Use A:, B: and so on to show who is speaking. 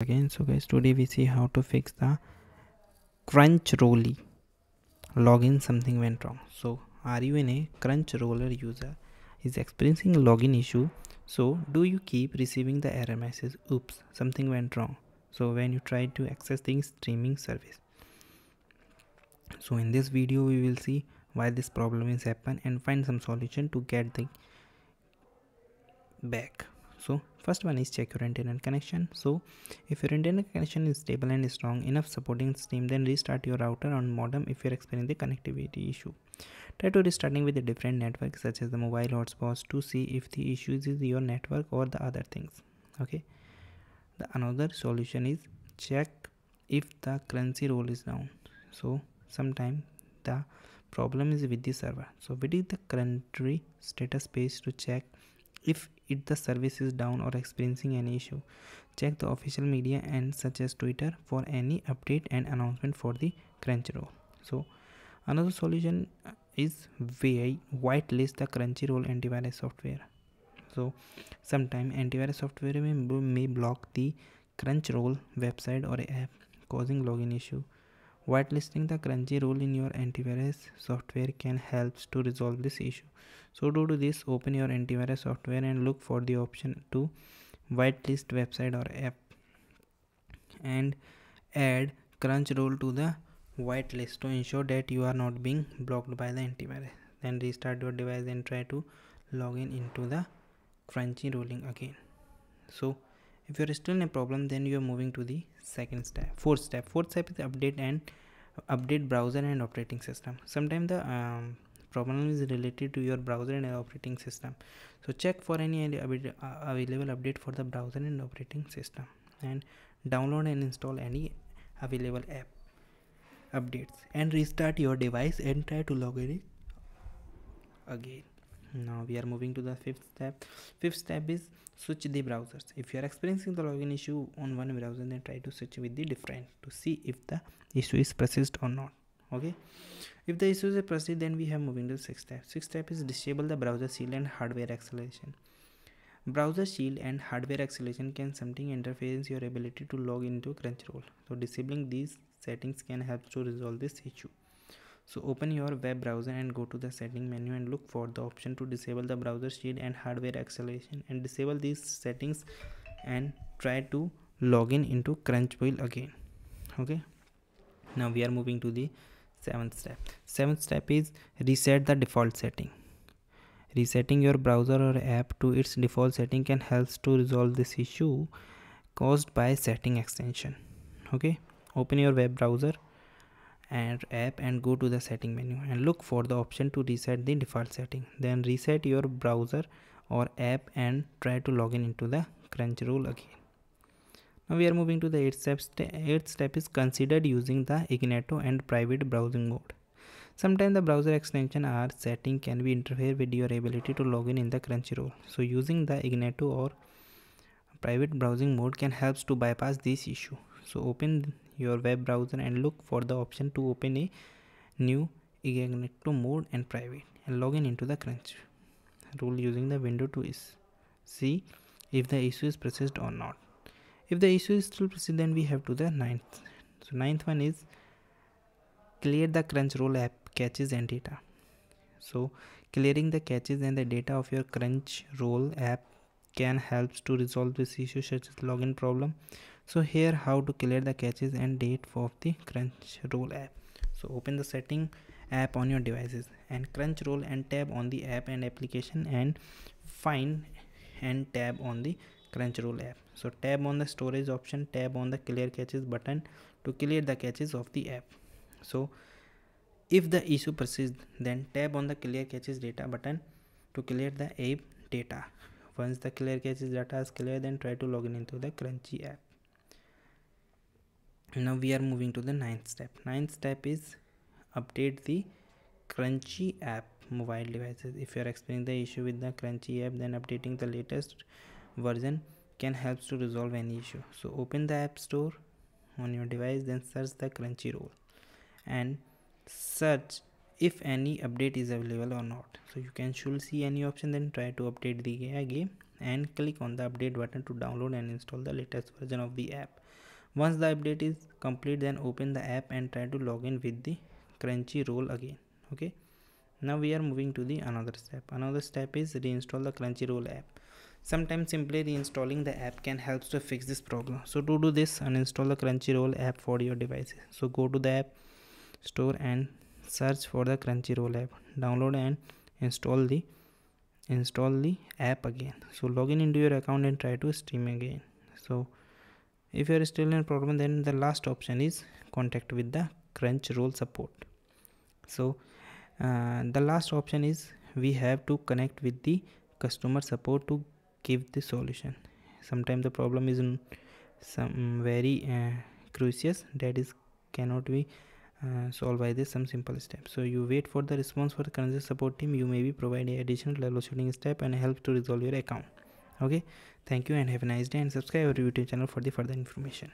A: again. So guys today we see how to fix the crunchyroll login something went wrong. So are you in a crunchyroller user? Is experiencing a login issue? So do you keep receiving the error message oops something went wrong. So when you try to access the streaming service. So in this video we will see why this problem is happen and find some solution to get the back so first one is check your internet connection. So if your internet connection is stable and strong enough supporting steam then restart your router on modem if you're experiencing the connectivity issue. Try to restarting with a different network such as the mobile hotspots to see if the issue is your network or the other things. Okay? The another solution is check if the Crunchyroll is down. So sometime the problem is with the server. So visit the country status page to check if it the service is down or experiencing any issue check the official media and such as twitter for any update and announcement for the crunchyroll. So another solution is vi whitelist the crunchyroll antivirus software. So sometime antivirus software may, may block the crunchyroll website or app causing login issue Whitelisting the Crunchyroll in your antivirus software can help to resolve this issue. So to do this, open your antivirus software and look for the option to whitelist website or app and add Crunchyroll to the whitelist to ensure that you are not being blocked by the antivirus. Then restart your device and try to log in into the Crunchy Crunchyrolling again. So if you're still in a problem then you're moving to the second step fourth step. Fourth step is update and update browser and operating system. Sometimes the um, problem is related to your browser and operating system. So check for any available update for the browser and operating system and download and install any available app updates and restart your device and try to log in again now we are moving to the fifth step. Fifth step is switch the browsers. If you are experiencing the login issue on one browser then try to switch with the different to see if the issue is persist or not. Okay? If the issue is persist then we have moving to sixth step. Sixth step is disable the browser shield and hardware acceleration. Browser shield and hardware acceleration can something interfere your ability to log into crunchyroll. So disabling these settings can help to resolve this issue so open your web browser and go to the setting menu and look for the option to disable the browser shield and hardware acceleration and disable these settings and try to log in into Crunchyroll again. Okay. Now we are moving to the seventh step. Seventh step is reset the default setting. Resetting your browser or app to its default setting can help to resolve this issue caused by setting extension. Okay. Open your web browser and app and go to the setting menu and look for the option to reset the default setting. Then reset your browser or app and try to log in into the crunchyroll again. Now we are moving to the eighth step. Eighth step is considered using the incognito and private browsing mode. Sometimes the browser extension or setting can be interfere with your ability to log in the crunchyroll. So using the incognito or private browsing mode can help to bypass this issue. So open your web browser and look for the option to open a new incognito mode and private and login into the crunch rule using the window to see if the issue is processed or not. If the issue is still persist then we have to the ninth. So ninth one is clear the crunchyroll app caches and data. So clearing the caches and the data of your crunchyroll app can help to resolve this issue such as login problem so here how to clear the caches and date of the crunchyroll app. So open the setting app on your devices and crunchyroll and tab on the app and application and find and tab on the crunchyroll app. So tab on the storage option tab on the clear caches button to clear the caches of the app. So if the issue persists then tab on the clear caches data button to clear the app data. Once the clear caches data is clear then try to log in into the crunchy app now we are moving to the ninth step. Ninth step is update the crunchy app mobile devices. If you are experiencing the issue with the crunchy app then updating the latest version can help to resolve any issue. So open the app store on your device then search the Crunchy crunchyroll and search if any update is available or not. So you can should see any option then try to update the game and click on the update button to download and install the latest version of the app once the update is complete then open the app and try to log in with the crunchyroll again okay? Now we are moving to the another step. Another step is reinstall the crunchyroll app. Sometimes simply reinstalling the app can help to fix this problem. So to do this uninstall the crunchyroll app for your devices. So go to the app store and search for the crunchyroll app. Download and install the install the app again. So log in into your account and try to stream again. So if you are still in a problem then the last option is contact with the crunchyroll support. So uh, the last option is we have to connect with the customer support to give the solution. Sometimes the problem is some very uh, that is cannot be uh, solved by this some simple steps so you wait for the response for the current support team. You may be providing additional troubleshooting step and help to resolve your account. Okay thank you and have a nice day and subscribe our youtube channel for the further information